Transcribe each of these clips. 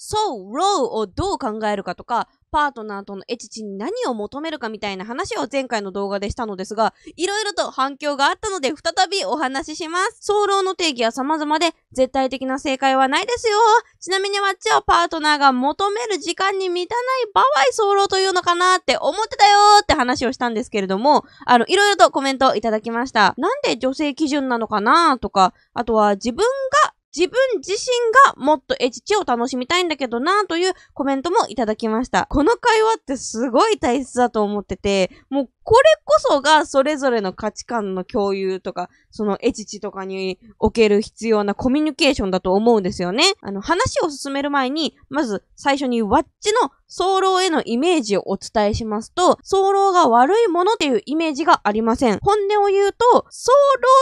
ソウローをどう考えるかとか、パートナーとのエチチに何を求めるかみたいな話を前回の動画でしたのですが、いろいろと反響があったので再びお話しします。早漏の定義は様々で、絶対的な正解はないですよ。ちなみにわっちはパートナーが求める時間に満たない場合、早漏というのかなって思ってたよって話をしたんですけれども、あの、いろいろとコメントいただきました。なんで女性基準なのかなとか、あとは自分が自分自身がもっとエチチを楽しみたいんだけどなというコメントもいただきました。この会話ってすごい大切だと思ってて、もうこれこそがそれぞれの価値観の共有とか、そのエチチとかにおける必要なコミュニケーションだと思うんですよね。あの、話を進める前に、まず最初にワッチの早漏へのイメージをお伝えしますと、早漏が悪いものっていうイメージがありません。本音を言うと、早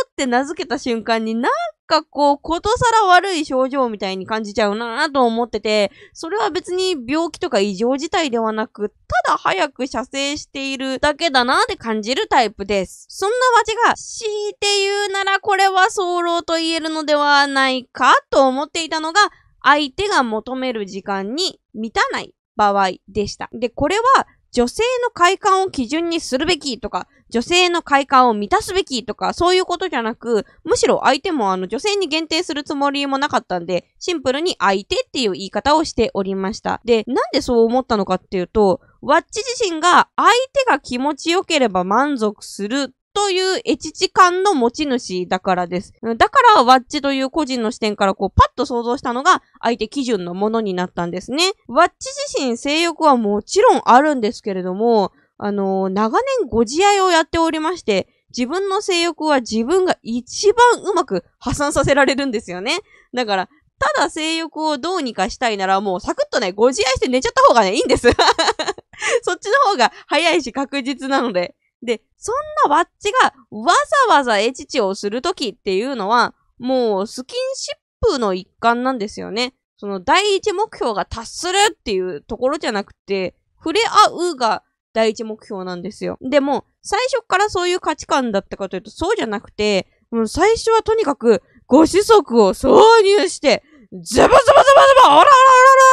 漏って名付けた瞬間になんかこう、ことさら悪い症状みたいに感じちゃうなぁと思ってて、それは別に病気とか異常事態ではなく、ただ早く射精しているだけだなぁって感じるタイプです。そんなわちが、強いて言うならこれは早漏と言えるのではないかと思っていたのが、相手が求める時間に満たない場合でした。で、これは女性の快感を基準にするべきとか、女性の快感を満たすべきとか、そういうことじゃなく、むしろ相手もあの女性に限定するつもりもなかったんで、シンプルに相手っていう言い方をしておりました。で、なんでそう思ったのかっていうと、ワッチ自身が相手が気持ちよければ満足するというエチチ感の持ち主だからです。だから、ワッチという個人の視点からこう、パッと想像したのが、相手基準のものになったんですね。ワッチ自身性欲はもちろんあるんですけれども、あのー、長年ご自愛をやっておりまして、自分の性欲は自分が一番うまく破産させられるんですよね。だから、ただ性欲をどうにかしたいならもうサクッとね、ご自愛して寝ちゃった方がね、いいんです。そっちの方が早いし確実なので。で、そんなワッチがわざわざエチチをするときっていうのは、もうスキンシップの一環なんですよね。その第一目標が達するっていうところじゃなくて、触れ合うが第一目標なんですよ。でも、最初からそういう価値観だったかというと、そうじゃなくて、もう最初はとにかく、ご子息を挿入して、ズバズバズバズバ、オラオラオラオ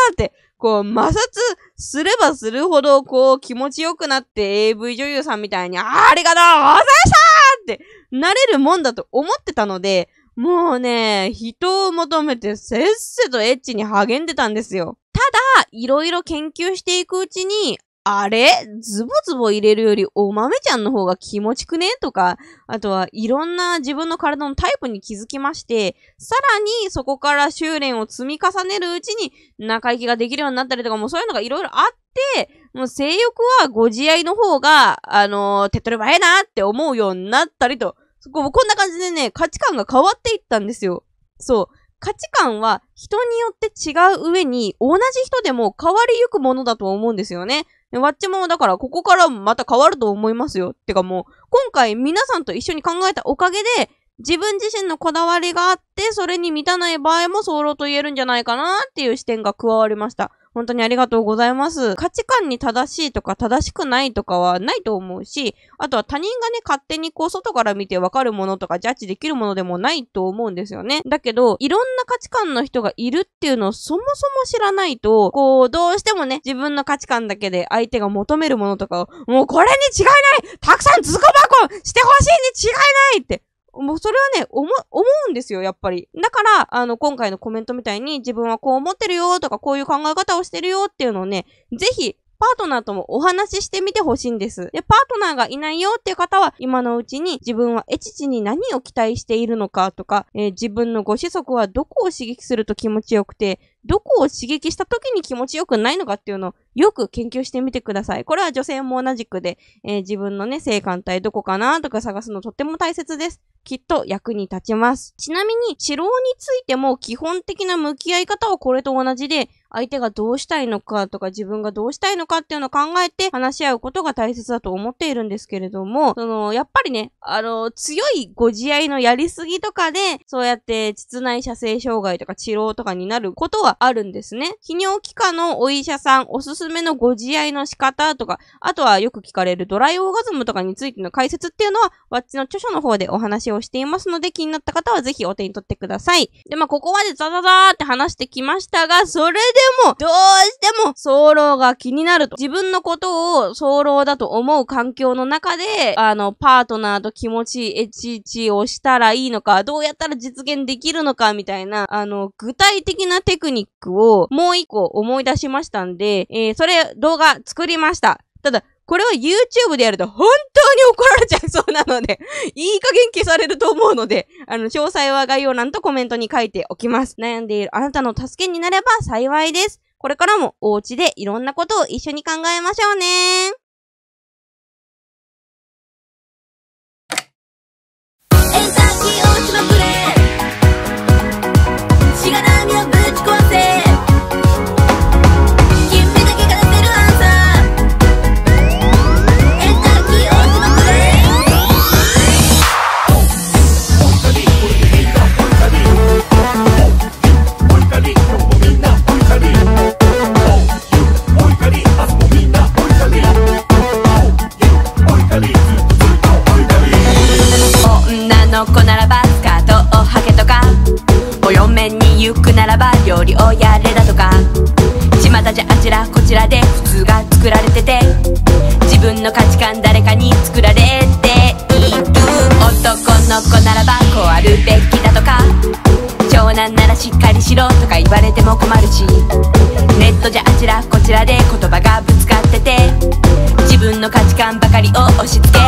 ラって、こう、摩擦すればするほど、こう、気持ちよくなって AV 女優さんみたいに、ありがとうございましたってなれるもんだと思ってたので、もうね、人を求めてせっせとエッチに励んでたんですよ。ただ、いろいろ研究していくうちに、あれ？ズボズボ入れるよりお豆ちゃんの方が気持ちくね？とか、あとはいろんな自分の体のタイプに気づきまして、さらにそこから修練を積み重ねるうちに中行きができるようになったりとかもそういうのがいろいろあって、もう性欲はご自愛の方が、あのー、手っ取り早いなって思うようになったりと、ここんな感じでね、価値観が変わっていったんですよ。そう。価値観は人によって違う上に同じ人でも変わりゆくものだと思うんですよね。わっちもだからここからまた変わると思いますよ。てかもう、今回皆さんと一緒に考えたおかげで、自分自身のこだわりがあって、それに満たない場合も早漏と言えるんじゃないかなっていう視点が加わりました。本当にありがとうございます。価値観に正しいとか正しくないとかはないと思うし、あとは他人がね、勝手にこう外から見てわかるものとかジャッジできるものでもないと思うんですよね。だけど、いろんな価値観の人がいるっていうのをそもそも知らないと、こう、どうしてもね、自分の価値観だけで相手が求めるものとかを、もうこれに違いないたくさんズコ箱してほしいに違いないってもうそれはね、思、思うんですよ、やっぱり。だから、あの、今回のコメントみたいに自分はこう思ってるよとか、こういう考え方をしてるよっていうのをね、ぜひ、パートナーともお話ししてみてほしいんです。で、パートナーがいないよっていう方は、今のうちに自分はエチチに何を期待しているのかとか、えー、自分のご子息はどこを刺激すると気持ちよくて、どこを刺激した時に気持ちよくないのかっていうのをよく研究してみてください。これは女性も同じくで、えー、自分のね、性感帯どこかなとか探すのとっても大切です。きっと役に立ちます。ちなみに、治療についても基本的な向き合い方はこれと同じで、相手がどうしたいのかとか自分がどうしたいのかっていうのを考えて話し合うことが大切だと思っているんですけれども、その、やっぱりね、あの、強いご自愛のやりすぎとかで、そうやって膣内射精障害とか治療とかになることはあるんですね。泌尿器科のお医者さんおすすめのご自愛の仕方とか、あとはよく聞かれるドライオーガズムとかについての解説っていうのは、わっちの著書の方でお話をしていますので、気になった方はぜひお手に取ってください。で、まあ、ここまでザザザーって話してきましたが、それでも、どうしても、早漏が気になると。自分のことを早漏だと思う環境の中で、あの、パートナーと気持ちいいエチエチをしたらいいのか、どうやったら実現できるのか、みたいな、あの、具体的なテクニックをもう一個思い出しましたんで、えー、それ動画作りました。ただ、これは YouTube でやると本当に怒られちゃいそうなので いい加減消されると思うので、あの、詳細は概要欄とコメントに書いておきます。悩んでいるあなたの助けになれば幸いです。これからもお家でいろんなことを一緒に考えましょうね。ちらこちらで普通が作られてて自分の価値観誰かに作られている男の子ならばこうあるべきだとか長男ならしっかりしろとか言われても困るしネットじゃあちらこちらで言葉がぶつかってて自分の価値観ばかりを押し付け